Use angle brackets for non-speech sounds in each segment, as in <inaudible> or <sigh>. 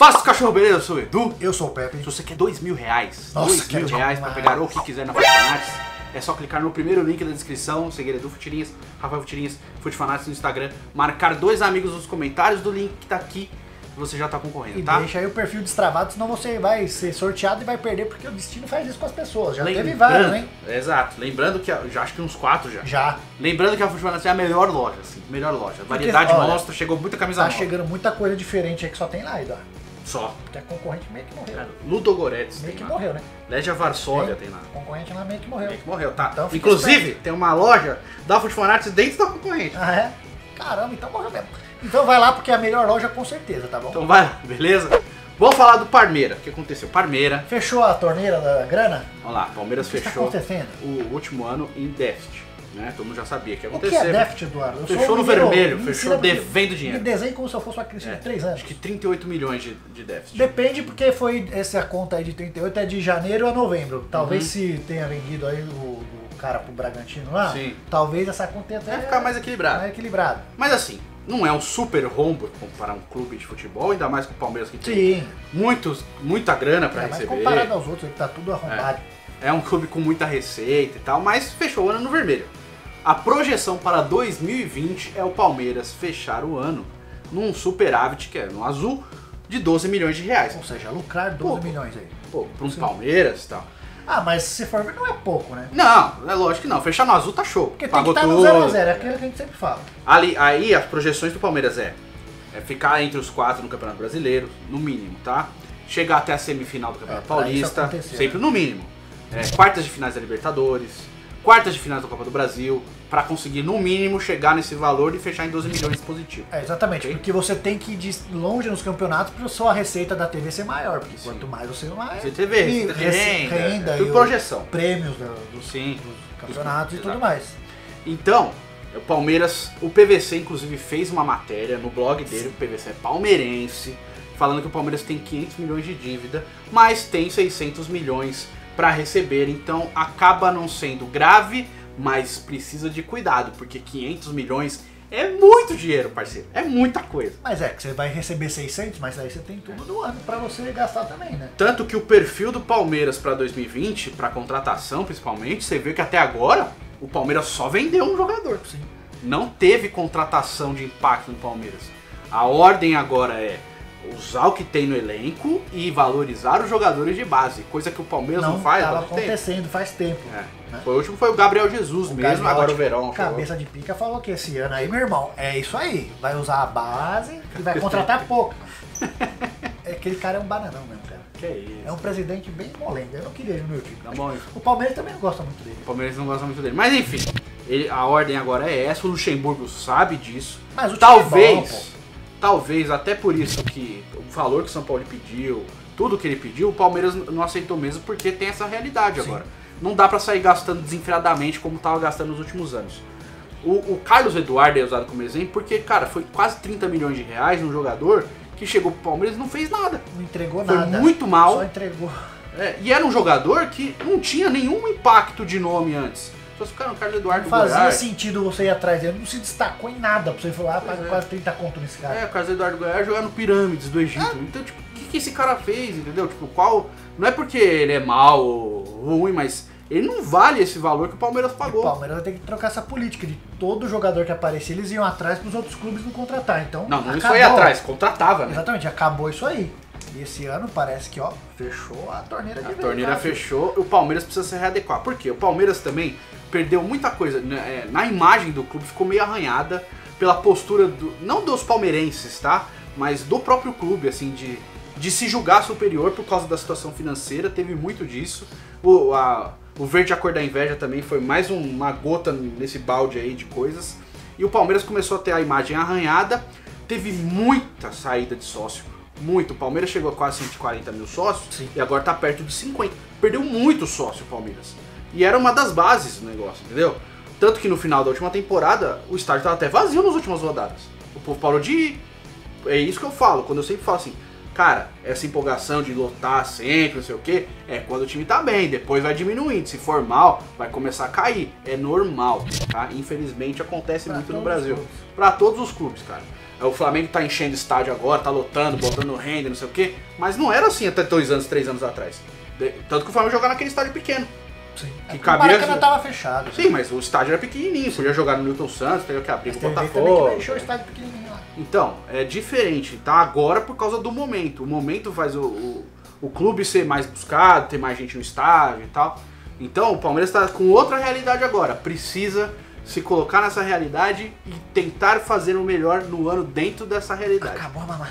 Faça o cachorro, beleza? Eu sou o Edu. Eu sou o Pepe. Se você quer dois mil reais, Nossa, dois mil reais pra pegar o que quiser na Fanatics, é só clicar no primeiro link da descrição, seguir Edu Futirinhas, Rafael Futirinhas, Fute Fanatics no Instagram, marcar dois amigos nos comentários do link que tá aqui você já tá concorrendo, E tá? deixa aí o perfil destravado, senão você vai ser sorteado e vai perder, porque o destino faz isso com as pessoas. Já teve vários, hein? Exato. Lembrando que, já acho que uns quatro já. Já. Lembrando que a Fute Fanatics é a melhor loja, assim, melhor loja. Variedade olha, monstra, chegou muita camisa Tá nova. chegando muita coisa diferente aí que só tem lá, Eduardo. Só. Porque a concorrente meio que morreu. Cara, Ludogorets meio tem que lá. morreu, né? Legia Varsóvia Tem. tem lá. A concorrente lá meio que morreu. Meio que morreu, tá? Então Inclusive, tem uma loja da Fute Fanatics dentro da concorrente. Ah, é? Caramba, então morreu mesmo. Então vai lá porque é a melhor loja com certeza, tá bom? Então vai lá, beleza? Vamos falar do Parmeira. O que aconteceu? Parmeira, Fechou a torneira da grana? vamos lá, Palmeiras O que está fechou acontecendo? o último ano em déficit. Né? Todo mundo já sabia que ia O que acontecer. é déficit, Eduardo? Eu Fechou no vermelho, me fechou devendo dinheiro. Me desenhe como se eu fosse uma criança É, de 3 anos. Acho que 38 milhões de, de déficit. Depende porque foi essa conta aí de 38 é de janeiro a novembro. Talvez Uhum. se tenha vendido aí o, o cara pro Bragantino lá, Sim. talvez essa conta tenha até Vai ficar mais equilibrado. mais equilibrado. Mas assim, não é um super rombo comparar um clube de futebol, ainda mais com o Palmeiras que tem Sim. muitos, muita grana pra É, mas receber. comparado aos outros que tá tudo arrombado. É um clube com muita receita e tal, mas fechou o ano no vermelho. A projeção para 2020 é o Palmeiras fechar o ano num superávit, que é no azul, de 12 milhões de reais. Ou seja, lucrar 12 Pô. milhões aí. Pô, para um. Palmeiras e tal. Ah, mas se for ver, não é pouco, né? Não, é lógico que não. Fechar no azul tá show. Porque tem que Pagou estar no tudo. 0x0, é aquilo que a gente sempre fala. Ali, aí as projeções do Palmeiras é, é ficar entre os quatro no Campeonato Brasileiro, no mínimo, tá? Chegar até a semifinal do Campeonato É, Paulista, sempre né? no mínimo. É, quartas de finais da Libertadores, quartas de finais da Copa do Brasil, pra conseguir no mínimo chegar nesse valor e fechar em 12 milhões positivo. É, exatamente, Ok. porque você tem que ir de longe nos campeonatos para sua receita da TV ser maior, porque quanto mais você mais Você TV, e renda, renda e projeção. os prêmios do- dos, Sim. dos campeonatos e tudo mais. Então, o Palmeiras, o PVC inclusive fez uma matéria no blog dele, o PVC é palmeirense, falando que o Palmeiras tem 500 milhões de dívida, mas tem 600 milhões para receber, então acaba não sendo grave, mas precisa de cuidado, porque 500 milhões é muito dinheiro, parceiro, é muita coisa. Mas é que você vai receber 600, mas aí você tem tudo do ano para você gastar também, né? Tanto que o perfil do Palmeiras para 2020, para contratação principalmente, você vê que até agora o Palmeiras só vendeu um jogador. Sim. Não teve contratação de impacto no Palmeiras. A ordem agora é usar o que tem no elenco e valorizar os jogadores de base, coisa que o Palmeiras não, Não faz estava muito tempo. acontecendo faz tempo. É. né? Foi, o último foi o Gabriel Jesus O mesmo, Gagliotti, agora o Verão. Cabeça de pica falou que esse ano aí, meu irmão, é isso aí. Vai usar a base e vai contratar <laughs> pouco. É, Aquele cara é um bananão mesmo, cara. Que isso. É um presidente bem molenga. Eu não queria ele no meu time. Tá bom, O Palmeiras também não gosta muito dele. o Palmeiras não gosta muito dele. Mas enfim, ele- a ordem agora é essa, o Luxemburgo sabe disso. Mas o Talvez, é bom. Talvez, até por isso que o valor que o São Paulo pediu, tudo que ele pediu, o Palmeiras não aceitou mesmo porque tem essa realidade Sim. agora. Não dá pra sair gastando desenfreadamente como tava gastando nos últimos anos. O, o Carlos Eduardo é usado como exemplo porque, cara, foi quase 30 milhões de reais num jogador que chegou pro Palmeiras e não fez nada. Não entregou Foi nada. muito mal. Só entregou. É, e era um jogador que não tinha nenhum impacto de nome antes. Só se ficaram o Carlos Eduardo Não fazia Goiás. sentido você ir atrás dele. Não se destacou em nada pra você falar, ah, paga é. quase 30 conto nesse cara. É, o Carlos Eduardo Goiás no Pirâmides do Egito. Então, tipo, o que, que esse cara fez, entendeu? Tipo, qual. Não é porque ele é mal ou ruim, mas ele não vale esse valor que o Palmeiras E o pagou. Palmeiras vai ter que trocar essa política de todo jogador que aparecia, eles iam atrás pros outros clubes não contratar. Então, Não, não isso aí atrás, contratava, né? Exatamente, acabou isso aí. E esse ano parece que, ó, fechou a torneira de A vez, torneira fechou, o Palmeiras precisa se readequar. Por quê? O Palmeiras também perdeu muita coisa. né? É, Na imagem do clube ficou meio arranhada pela postura, do, não dos palmeirenses, tá? Mas do próprio clube, assim, de, de se julgar superior por causa da situação financeira. Teve muito disso. O, a- o verde a cor da inveja também foi mais um- uma gota nesse balde aí de coisas. E o Palmeiras começou a ter a imagem arranhada. Teve muita saída de sócio. Muito. O Palmeiras chegou a quase 140 mil sócios Sim. e agora tá perto dos 50. Perdeu muito sócio o Palmeiras. E era uma das bases do negócio, entendeu? Tanto que no final da última temporada, o estádio tava até vazio nas últimas rodadas. O povo parou de ir. É isso que eu falo, quando eu sempre falo assim, cara, essa empolgação de lotar sempre, não sei o que, é quando o time tá bem, depois vai diminuindo. Se for mal, vai começar a cair. É normal, tá? Infelizmente acontece Pra muito no Brasil. Pra todos os clubes, cara. O Flamengo tá enchendo estádio agora, tá lotando, botando renda, não sei o quê. Mas não era assim até dois anos, três anos atrás. De- Tanto que o Flamengo jogava naquele estádio pequeno. Sim. Que É, cabia- o Maracanã tava fechado. Sim, mas o estádio era pequenininho, podia jogar no Newton Santos, teve que abrir Mas que Botafogo. deixou o estádio pequenininho lá. Então, é diferente, tá? Agora por causa do momento. O momento faz o, o, o clube ser mais buscado, ter mais gente no estádio e tal. Então, o Palmeiras está com outra realidade agora. Precisa se colocar nessa realidade e tentar fazer o melhor no ano dentro dessa realidade. Acabou a mamãe.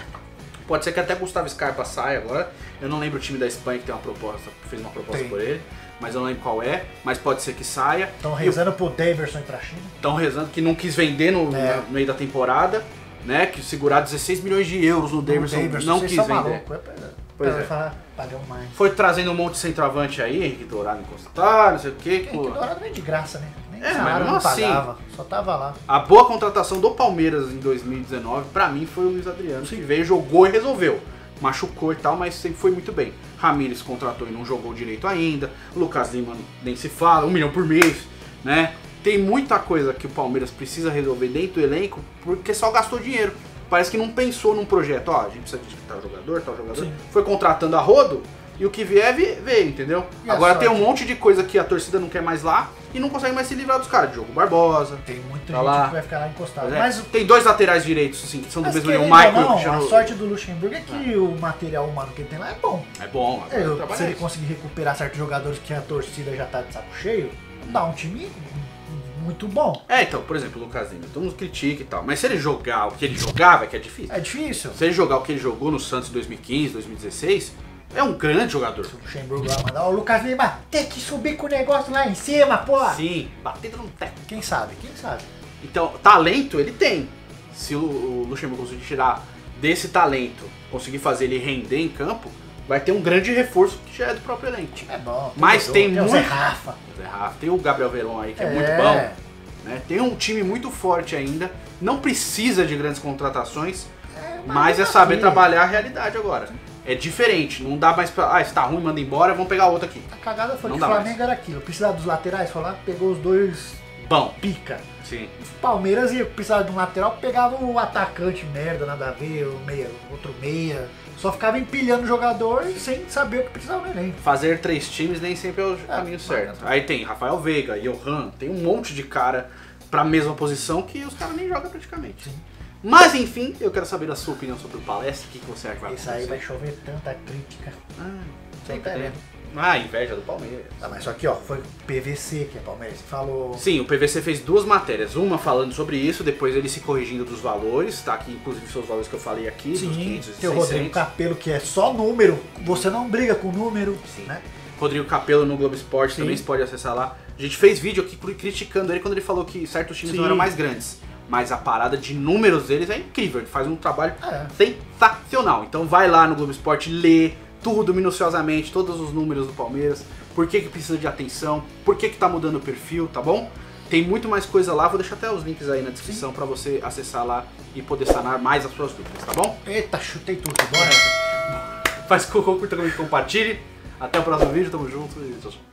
Pode ser que até Gustavo Scarpa saia agora. Eu não lembro o time da Espanha que tem uma proposta, fez uma proposta Tem. por ele, mas eu não lembro qual é. Mas pode ser que saia. Estão rezando pro Daverson ir pra China. Estão rezando que não quis vender no, É. no meio da temporada, né? Que segurar 16 milhões de euros no Davidson, não vocês quis vender. malucos. É, Pois é. falar, pagam mais. Foi trazendo um monte de centroavante aí, Henrique Dourado encostar, não sei o quê. É que pô. o Dourado veio de graça, né? É, mas não assim- pagava. Só tava lá. A boa contratação do Palmeiras em 2019, pra mim, foi o Luiz Adriano, que veio, jogou e resolveu. Machucou e tal, mas sempre foi muito bem. Ramires contratou e não jogou direito ainda. Lucas Lima nem se fala, um milhão por mês, né? Tem muita coisa que o Palmeiras precisa resolver dentro do elenco porque só gastou dinheiro. Parece que não pensou num projeto. Ó, a gente precisa de tal jogador, tal jogador. Sim. Foi contratando a rodo e o que vier, vi- veio, entendeu? E Agora tem um monte de coisa que a torcida não quer mais lá e não consegue mais se livrar dos caras. Diogo Barbosa, Tem muita Tá gente lá. que vai ficar lá encostado. Pois é. Mas, tem dois laterais direitos, assim, que são do mas mesmo nível, o Michael e o não, Cristiano. a sorte do Luxemburgo é que o material humano que ele tem lá é bom. É bom, agora Eu, se ele conseguir recuperar certos jogadores que a torcida já tá de saco cheio, dá um time muito bom. É, então, por exemplo, o Lucas Lima, todo mundo critica e tal, mas se ele jogar o que ele jogava, que é difícil. É difícil. Se ele jogar o que ele jogou no Santos em 2015, 2016, é um grande jogador. O Luxemburgo lá mandar, o Lucas Lima, tem que subir com o negócio lá em cima, pô. Sim, batendo no teto. Quem sabe, quem sabe. Então, talento ele tem. Se o, Luxemburgo conseguir tirar desse talento, conseguir fazer ele render em campo, vai ter um grande reforço que já é do próprio elenco. É bom. Mas jogador, tem o Zé muito- Rafa. Zé Rafa, tem o Gabriel Veron aí, que é, É. muito bom. né? Tem um time muito forte ainda. Não precisa de grandes contratações, mas é saber aqui. trabalhar a realidade agora. É diferente, não dá mais pra. Ah, está ruim, manda embora, vamos pegar outro aqui. A cagada foi Não que o Flamengo era aquilo. Precisava dos laterais, foi lá, pegou os dois Bom, pica. sim. O Palmeiras ia precisar de um lateral, pegava o atacante merda, nada a ver, o meia, outro meia. Só ficava empilhando jogador sem saber o que precisava no elenco. Fazer três times nem sempre é o caminho mas- certo. Aí tem Rafael Veiga, Johan, tem um monte de cara pra mesma posição que os caras nem jogam praticamente. Sim. Mas enfim, eu quero saber a sua opinião sobre o palestra, o que que você acha que vai Isso aí vai chover tanta crítica. Ah, sempre tem. Ah, inveja do Palmeiras. Ah, mas só que ó, foi PVC que é Palmeiras. que Falou. Sim, o PVC fez duas matérias. Uma falando sobre isso, depois ele se corrigindo dos valores, tá aqui inclusive os valores que eu falei aqui, dos Sim, 500 e tem o Rodrigo 600. Capelo que é só número. Você não briga com número. Sim. Né? Rodrigo Capello no Globo Esporte Sim. também você pode acessar lá. A gente fez vídeo aqui cri- criticando ele quando ele falou que certos times não Sim. eram mais grandes. Mas a parada de números deles é incrível, ele faz um trabalho É. sensacional. Então vai lá no Globo Esporte, lê tudo minuciosamente, todos os números do Palmeiras, por que, que precisa de atenção, por que, que tá mudando o perfil, tá bom? Tem muito mais coisa lá, vou deixar até os links aí na descrição pra você acessar lá e poder sanar mais as suas dúvidas, tá bom? Eita, chutei tudo. Bora. Faz cocô, curta, comente, compartilhe. Até o próximo vídeo, tamo junto e tchau, tchau.